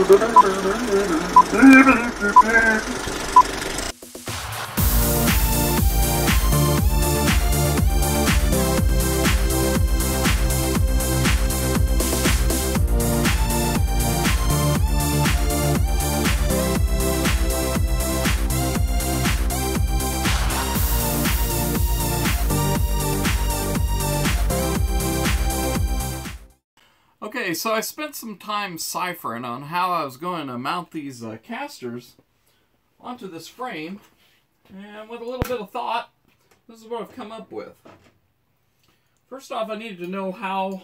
Thank you. Okay, so I spent some time ciphering on how I was going to mount these uh, casters onto this frame, and with a little bit of thought, this is what I've come up with. First off, I needed to know how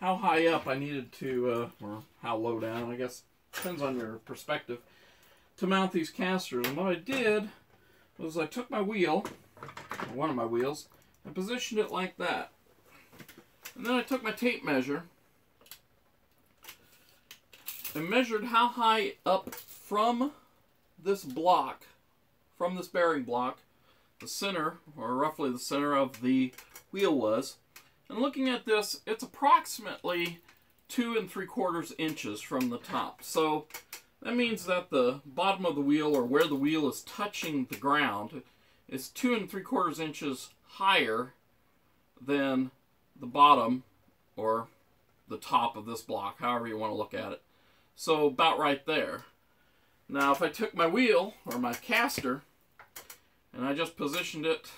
how high up I needed to, uh, or how low down, I guess, depends on your perspective, to mount these casters. And what I did was I took my wheel, one of my wheels, and positioned it like that. And then I took my tape measure and measured how high up from this block, from this bearing block, the center, or roughly the center of the wheel was. And looking at this, it's approximately two and three quarters inches from the top. So that means that the bottom of the wheel, or where the wheel is touching the ground, is two and three quarters inches higher than the bottom, or the top of this block, however you want to look at it. So about right there. Now if I took my wheel, or my caster, and I just positioned it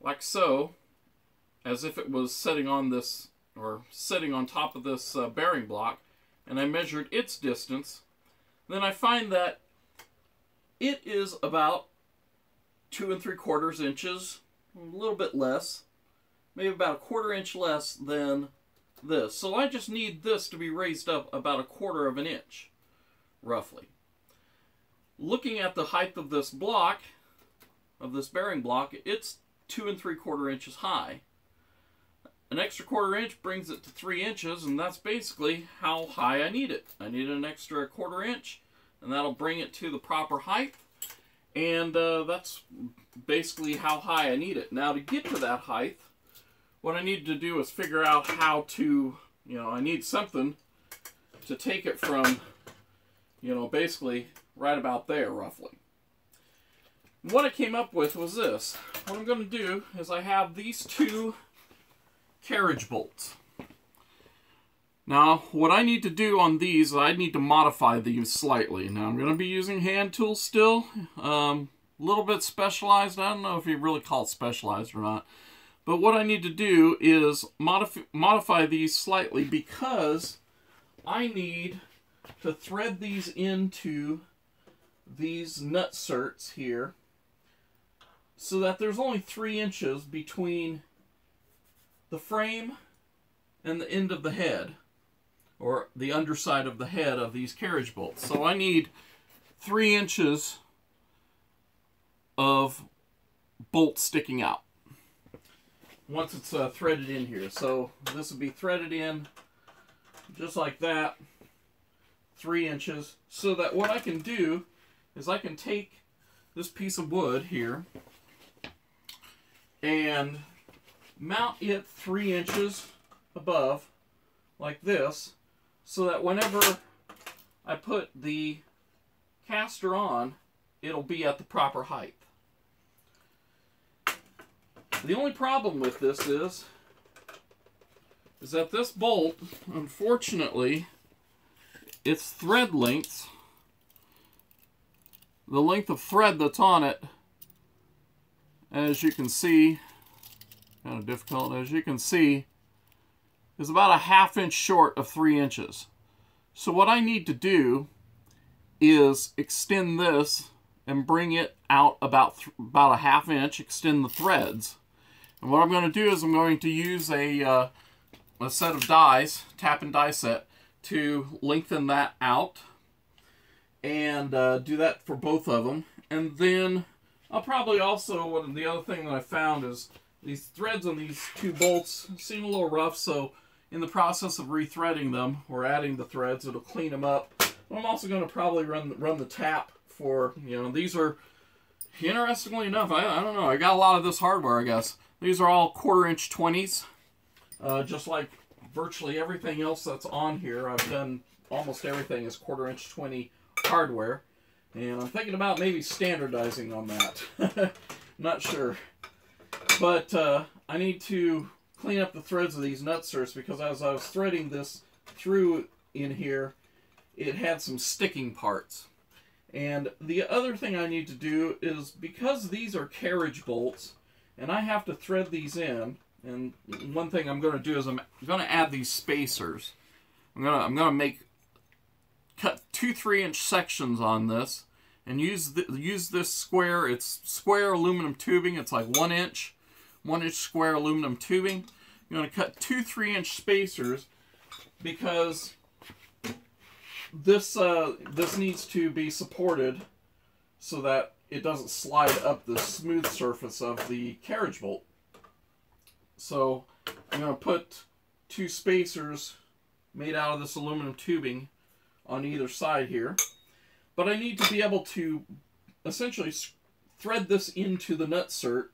like so, as if it was sitting on this, or sitting on top of this uh, bearing block, and I measured its distance, then I find that it is about two and three quarters inches, a little bit less, maybe about a quarter inch less than this. So I just need this to be raised up about a quarter of an inch, roughly. Looking at the height of this block, of this bearing block, it's two and three quarter inches high. An extra quarter inch brings it to three inches, and that's basically how high I need it. I need an extra quarter inch, and that'll bring it to the proper height. And uh, that's basically how high I need it. Now to get to that height, what I need to do is figure out how to, you know, I need something to take it from, you know, basically right about there, roughly. what I came up with was this. What I'm going to do is I have these two carriage bolts. Now, what I need to do on these, I need to modify these slightly. Now, I'm going to be using hand tools still. A um, little bit specialized. I don't know if you really call it specialized or not. But what I need to do is modify, modify these slightly because I need to thread these into these nutserts here so that there's only three inches between the frame and the end of the head or the underside of the head of these carriage bolts. So I need three inches of bolt sticking out once it's uh, threaded in here. So this will be threaded in just like that, three inches, so that what I can do is I can take this piece of wood here and mount it three inches above like this so that whenever I put the caster on it'll be at the proper height. The only problem with this is, is that this bolt, unfortunately, its thread length, the length of thread that's on it, as you can see, kind of difficult, as you can see, is about a half inch short of three inches. So what I need to do is extend this and bring it out about about a half inch, extend the threads. And what I'm going to do is I'm going to use a, uh, a set of dies, tap and die set, to lengthen that out and uh, do that for both of them. And then I'll probably also, one of the other thing that I found is these threads on these two bolts seem a little rough, so in the process of rethreading them or adding the threads, it'll clean them up. I'm also going to probably run run the tap for, you know, these are, interestingly enough, I, I don't know, I got a lot of this hardware, I guess. These are all quarter inch 20s, uh, just like virtually everything else that's on here. I've done almost everything is quarter inch 20 hardware. And I'm thinking about maybe standardizing on that. Not sure. But uh, I need to clean up the threads of these nutserts because as I was threading this through in here, it had some sticking parts. And the other thing I need to do is because these are carriage bolts and I have to thread these in, and one thing I'm going to do is I'm going to add these spacers. I'm going to I'm going to make cut two three inch sections on this and use the, use this square. It's square aluminum tubing. It's like one inch, one inch square aluminum tubing. I'm going to cut two three inch spacers because this uh, this needs to be supported so that it doesn't slide up the smooth surface of the carriage bolt. So I'm going to put two spacers made out of this aluminum tubing on either side here. But I need to be able to essentially thread this into the nutsert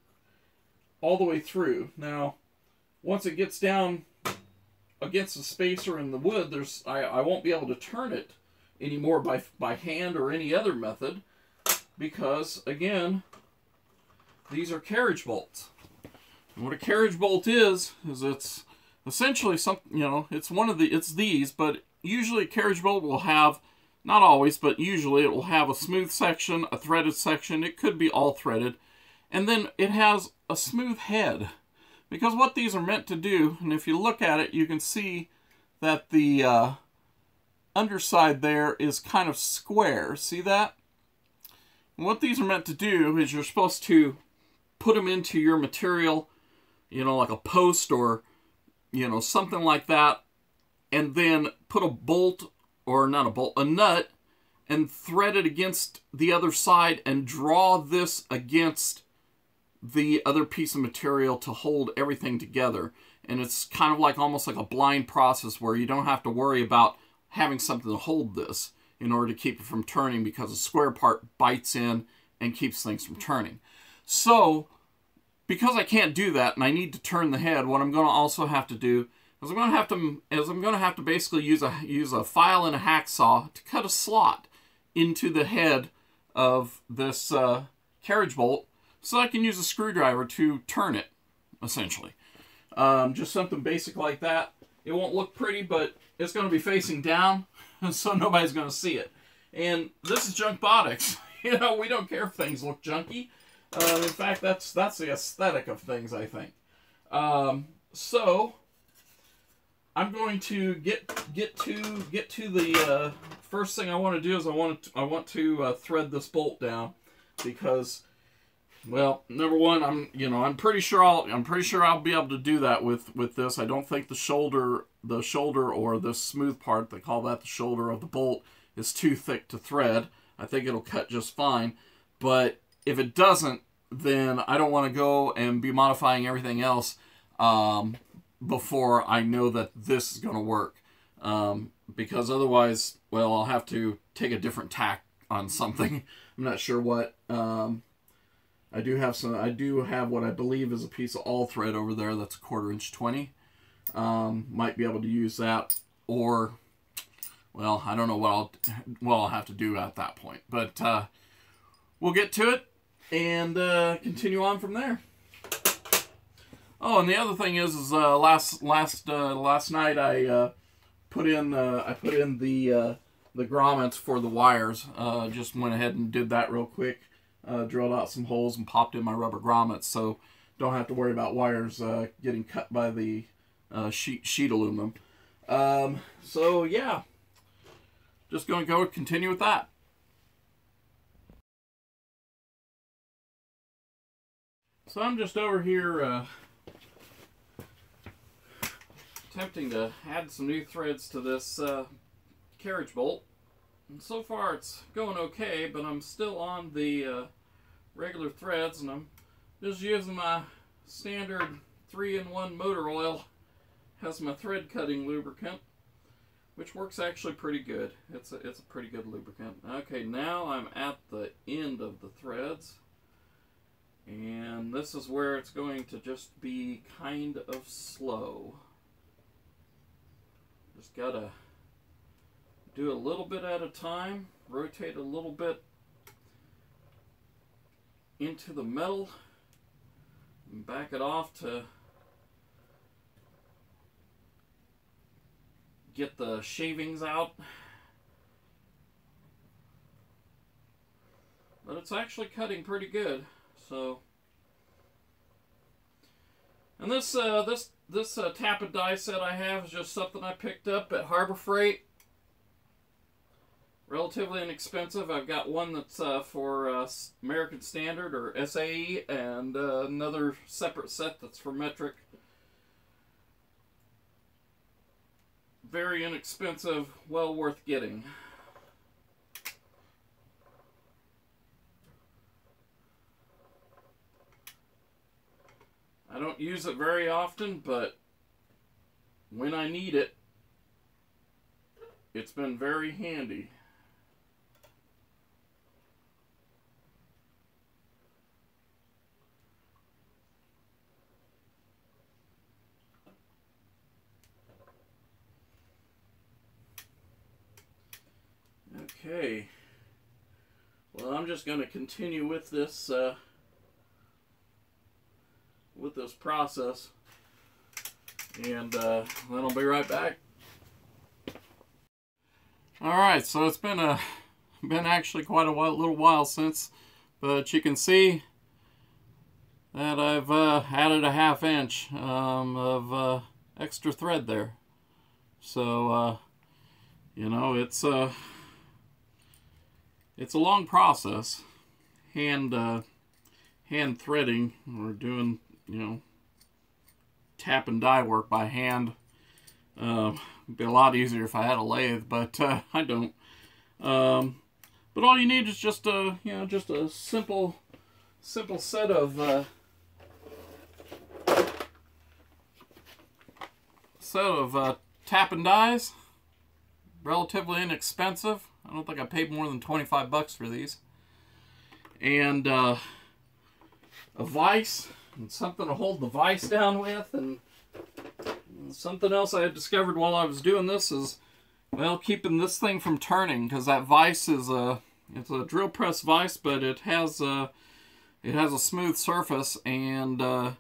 all the way through. Now, once it gets down against the spacer in the wood, there's I, I won't be able to turn it anymore by, by hand or any other method because, again, these are carriage bolts. And what a carriage bolt is, is it's essentially some, you know, it's one of the, it's these, but usually a carriage bolt will have, not always, but usually it will have a smooth section, a threaded section, it could be all threaded, and then it has a smooth head. Because what these are meant to do, and if you look at it, you can see that the uh, underside there is kind of square. See that? What these are meant to do is you're supposed to put them into your material, you know, like a post or, you know, something like that, and then put a bolt, or not a bolt, a nut, and thread it against the other side and draw this against the other piece of material to hold everything together. And it's kind of like almost like a blind process where you don't have to worry about having something to hold this in order to keep it from turning because the square part bites in and keeps things from turning. So, because I can't do that and I need to turn the head, what I'm going to also have to do is I'm going to have to is I'm going to have to basically use a use a file and a hacksaw to cut a slot into the head of this uh, carriage bolt so I can use a screwdriver to turn it, essentially. Um, just something basic like that. It won't look pretty, but it's going to be facing down, so nobody's going to see it. And this is junk Junkbotix. you know, we don't care if things look junky. Uh, in fact, that's that's the aesthetic of things, I think. Um, so I'm going to get get to get to the uh, first thing I want to do is I want to I want to uh, thread this bolt down because well, number one, I'm you know I'm pretty sure I'll I'm pretty sure I'll be able to do that with with this. I don't think the shoulder the shoulder or the smooth part they call that the shoulder of the bolt is too thick to thread. I think it'll cut just fine. But if it doesn't, then I don't want to go and be modifying everything else um, before I know that this is going to work. Um, because otherwise, well, I'll have to take a different tack on something. I'm not sure what. Um, I do have some. I do have what I believe is a piece of all thread over there. That's a quarter inch twenty. Um, might be able to use that, or well, I don't know what I'll what I'll have to do at that point. But uh, we'll get to it and uh, continue on from there. Oh, and the other thing is, is uh, last last uh, last night I uh, put in uh, I put in the the grommets for the wires. Just went ahead and did that real quick uh, drilled out some holes and popped in my rubber grommets so don't have to worry about wires uh, getting cut by the uh, sheet, sheet aluminum. Um, so yeah, just going to go continue with that. So I'm just over here uh, attempting to add some new threads to this uh, carriage bolt. And so far it's going okay, but I'm still on the uh, regular threads and I'm just using my standard 3-in-1 motor oil. Has my thread cutting lubricant which works actually pretty good. It's a, it's a pretty good lubricant. Okay now I'm at the end of the threads and this is where it's going to just be kind of slow. Just gotta do a little bit at a time, rotate a little bit into the metal, and back it off to get the shavings out. But it's actually cutting pretty good, so. And this uh, this this uh, tap and die set I have is just something I picked up at Harbor Freight. Relatively inexpensive. I've got one that's uh, for uh, American Standard or SAE, and uh, another separate set that's for metric. Very inexpensive, well worth getting. I don't use it very often, but when I need it, it's been very handy. Okay. Well, I'm just going to continue with this uh, with this process, and uh, then I'll be right back. All right, so it's been a been actually quite a while, little while since, but you can see that I've uh, added a half inch um, of uh, extra thread there. So, uh, you know, it's uh, it's a long process. Hand uh, hand threading or doing you know tap and die work by hand. Uh, it'd be a lot easier if I had a lathe, but uh, I don't. Um, but all you need is just a you know just a simple simple set of uh, set of uh, tap and dies. Relatively inexpensive. I don't think I paid more than 25 bucks for these. And uh, a vise, and something to hold the vise down with, and something else I had discovered while I was doing this is, well, keeping this thing from turning, because that vise is a, it's a drill press vise, but it has a, it has a smooth surface, and uh,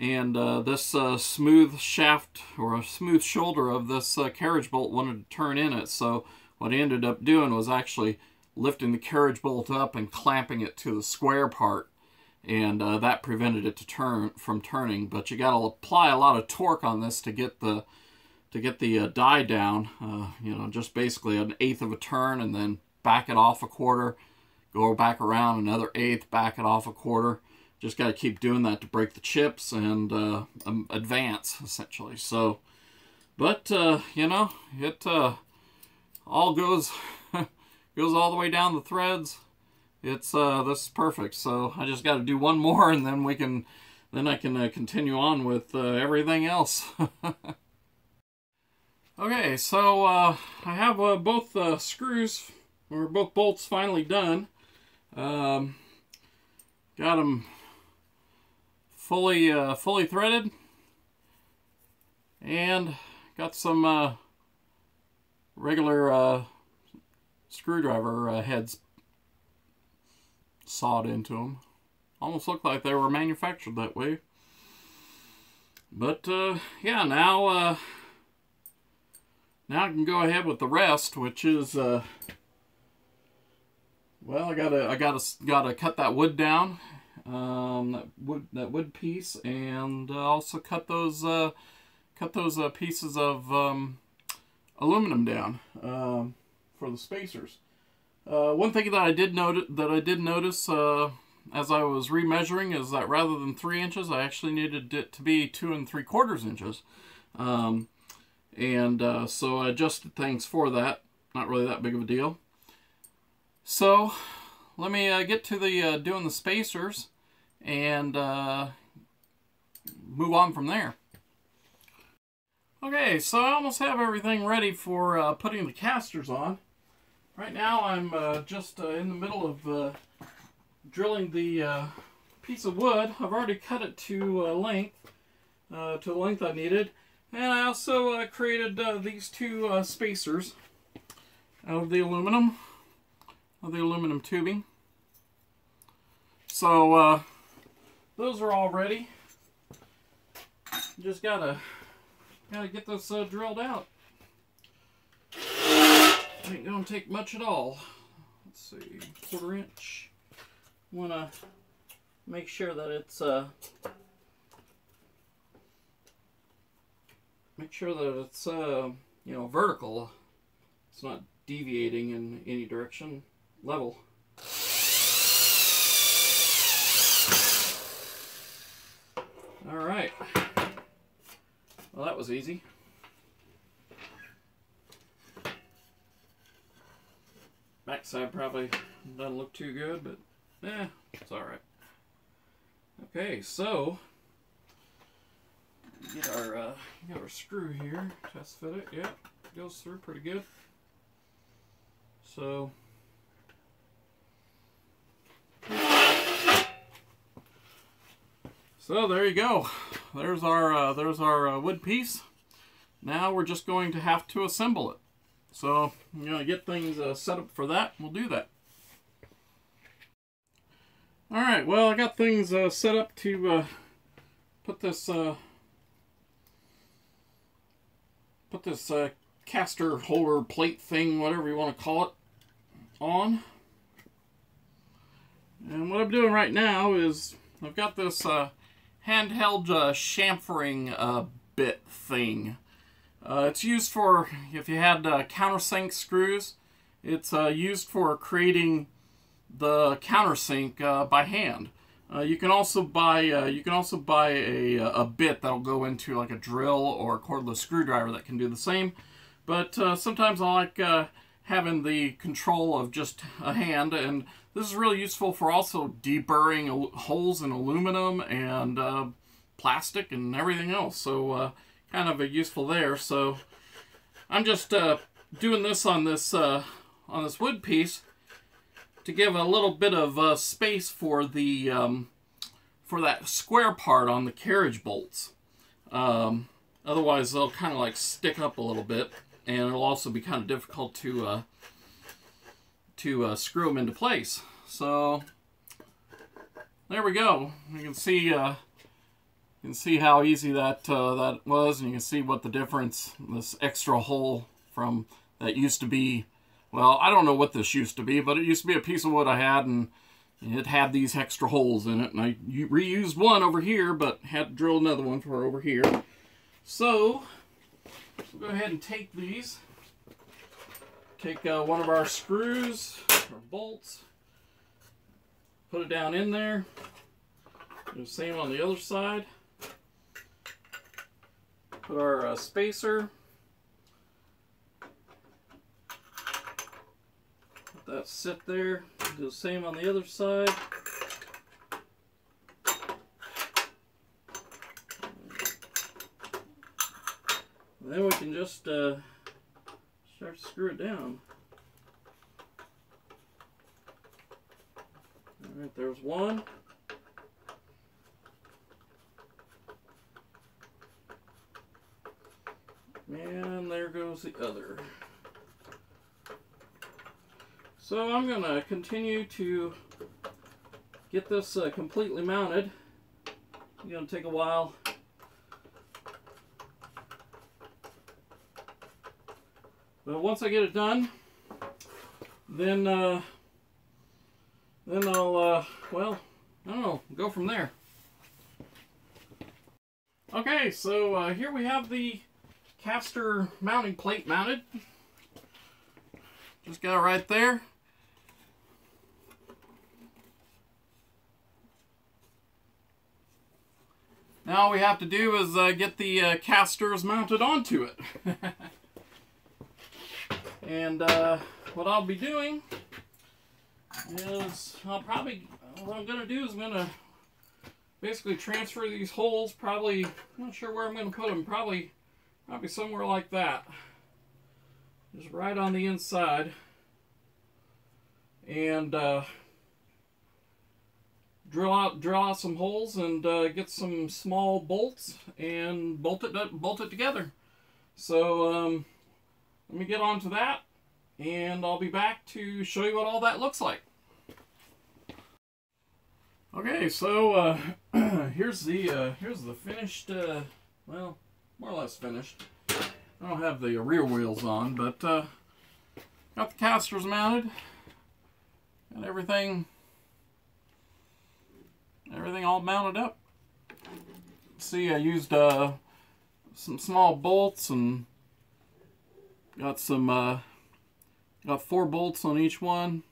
and uh, this uh, smooth shaft or a smooth shoulder of this uh, carriage bolt wanted to turn in it so what I ended up doing was actually lifting the carriage bolt up and clamping it to the square part and uh, that prevented it to turn from turning. But you got to apply a lot of torque on this to get the to get the uh, die down. Uh, you know just basically an eighth of a turn and then back it off a quarter go back around another eighth back it off a quarter. Just got to keep doing that to break the chips and uh, um, advance essentially. So but uh, you know it uh, all goes goes all the way down the threads. It's uh, this is perfect. So I just got to do one more, and then we can then I can uh, continue on with uh, everything else. okay, so uh, I have uh, both uh, screws or both bolts finally done. Um, got them fully uh, fully threaded, and got some regular uh, screwdriver uh, heads sawed into them. Almost looked like they were manufactured that way. But uh, yeah, now uh, now I can go ahead with the rest, which is uh, well, I gotta I gotta gotta cut that wood down, um, that wood that wood piece, and uh, also cut those uh, cut those uh, pieces of um, aluminum down um, for the spacers. Uh, one thing that I did notice that I did notice uh, as I was remeasuring is that rather than three inches, I actually needed it to be two and three quarters inches, um, and uh, so I adjusted things for that. Not really that big of a deal. So let me uh, get to the uh, doing the spacers and uh, move on from there. Okay, so I almost have everything ready for uh, putting the casters on. Right now I'm uh, just uh, in the middle of uh, drilling the uh, piece of wood. I've already cut it to uh, length, to the length I needed. And I also created these two spacers out of the aluminum, of the aluminum tubing. So those are all ready. Just gotta gotta get this uh, drilled out. Ain't gonna take much at all. Let's see, quarter inch. Wanna make sure that it's uh make sure that it's uh you know vertical. It's not deviating in any direction. Level. All right. Well, that was easy. Backside probably doesn't look too good, but eh, it's all right. Okay, so get our uh, get our screw here, test fit it. Yep, goes through pretty good. So So there you go. There's our uh, there's our uh, wood piece. Now we're just going to have to assemble it. So I'm going to get things uh, set up for that. We'll do that. All right. Well, I got things uh, set up to uh, put this uh, put this caster holder plate thing, whatever you want to call it, on. And what I'm doing right now is I've got this handheld uh, chamfering uh, bit thing. Uh, it's used for, if you had uh, countersink screws, it's uh, used for creating the countersink uh, by hand. You can also buy you can also buy a, a bit that'll go into like a drill or a cordless screwdriver that can do the same. But sometimes I like having the control of just a hand and this is really useful for also deburring holes in aluminum and uh, plastic and everything else. So uh, kind of a useful there. So I'm just uh, doing this on this uh, on this wood piece to give a little bit of uh, space for the um, for that square part on the carriage bolts. Um, otherwise, they'll kind of like stick up a little bit, and it'll also be kind of difficult to uh, to uh, screw them into place. So there we go. You can see uh, you can see how easy that uh, that was, and you can see what the difference this extra hole from that used to be. Well, I don't know what this used to be, but it used to be a piece of wood I had, and it had these extra holes in it, and I reused one over here, but had to drill another one for over here. So, we'll go ahead and take these take uh, one of our screws or bolts, put it down in there. Do the same on the other side. Put our uh, spacer. Let that sit there. Do the same on the other side. Then we can just uh, Start to screw it down. Alright, there's one. And there goes the other. So I'm going to continue to get this uh, completely mounted. It's going to take a while But once I get it done, then uh, then I'll uh, well, I don't know, go from there. Okay, so uh, here we have the caster mounting plate mounted. Just got it right there. Now all we have to do is uh, get the uh, casters mounted onto it. And uh, what I'll be doing is I'll probably, what I'm going to do is I'm going to basically transfer these holes, probably, I'm not sure where I'm going to put them, probably, probably somewhere like that. Just right on the inside. And uh, drill out drill out some holes and uh, get some small bolts and bolt it bolt it together. So um, let me get on to that and I'll be back to show you what all that looks like. Okay, so uh, here's the uh, here's the finished uh, well more or less finished. I don't have the rear wheels on, but uh, got the casters mounted and everything everything all mounted up. See, I used uh, some small bolts and got some uh, got four bolts on each one,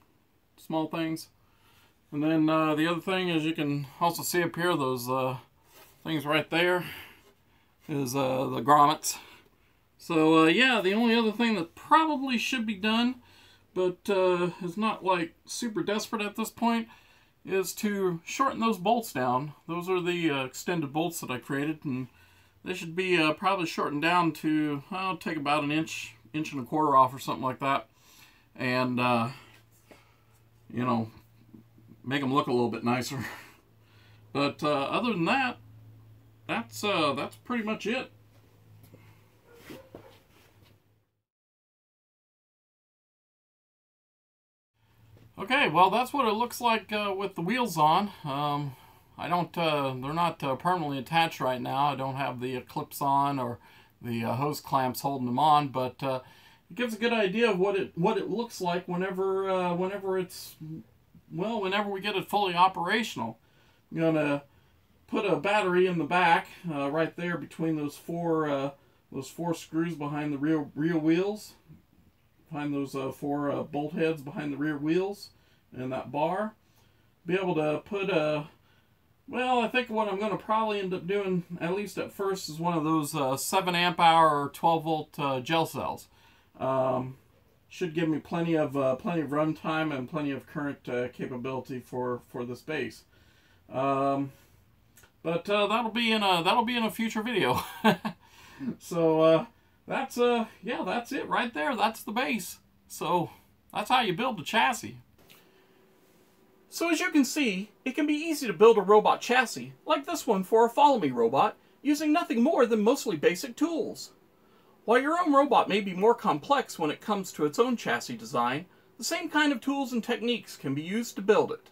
small things. And then uh, the other thing is you can also see up here those uh, things right there is uh, the grommets. So uh, yeah, the only other thing that probably should be done, but uh, is not like super desperate at this point, is to shorten those bolts down. Those are the uh, extended bolts that I created, and they should be probably shortened down to, I'll take about an inch, inch and a quarter off or something like that. And, uh, you know, make them look a little bit nicer. But uh, other than that, that's, uh, that's pretty much it. Okay, well that's what it looks like uh, with the wheels on. Um, I don't, uh, they're not uh, permanently attached right now. I don't have the clips on or the uh, hose clamps holding them on, but uh, it gives a good idea of what it what it looks like whenever uh, whenever it's well whenever we get it fully operational. I'm gonna put a battery in the back right there between those four those four screws behind the rear rear wheels behind those uh, four uh, bolt heads behind the rear wheels and that bar. Be able to put a, well, I think what I'm going to probably end up doing, at least at first, is one of those uh, 7 amp hour or 12 volt uh, gel cells. Um, should give me plenty of uh, plenty of run time and plenty of current uh, capability for for this base. Um, but that'll be in a that'll be in a future video. so that's uh yeah that's it right there that's the base so that's how you build the chassis so as you can see, it can be easy to build a robot chassis, like this one for a Follow Me robot, using nothing more than mostly basic tools. While your own robot may be more complex when it comes to its own chassis design, the same kind of tools and techniques can be used to build it.